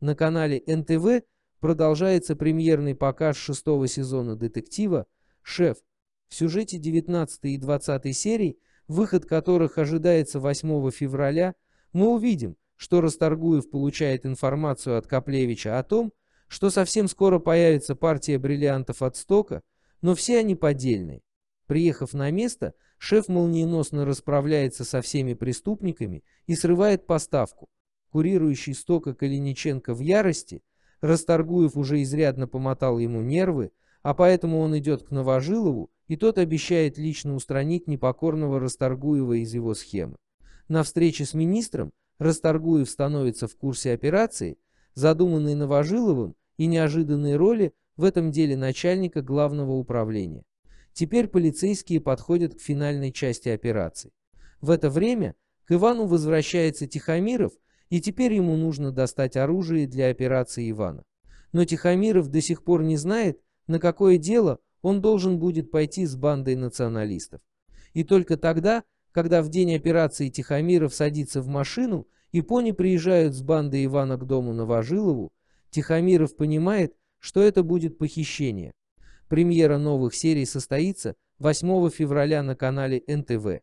На канале НТВ продолжается премьерный показ шестого сезона детектива «Шеф». В сюжете 19 и 20 серий, выход которых ожидается 8 февраля, мы увидим, что Расторгуев получает информацию от Каплевича о том, что совсем скоро появится партия бриллиантов от стока, но все они поддельные. Приехав на место, шеф молниеносно расправляется со всеми преступниками и срывает поставку. Курирующий стока Калиниченко в ярости, Расторгуев уже изрядно помотал ему нервы, а поэтому он идет к Новожилову, и тот обещает лично устранить непокорного Расторгуева из его схемы. На встрече с министром Расторгуев становится в курсе операции, задуманной Новожиловым и неожиданной роли в этом деле начальника главного управления. Теперь полицейские подходят к финальной части операции. В это время к Ивану возвращается Тихомиров, и теперь ему нужно достать оружие для операции Ивана. Но Тихомиров до сих пор не знает, на какое дело он должен будет пойти с бандой националистов. И только тогда, когда в день операции Тихомиров садится в машину, и пони приезжают с бандой Ивана к дому Новожилову, Тихомиров понимает, что это будет похищение. Премьера новых серий состоится 8 февраля на канале НТВ.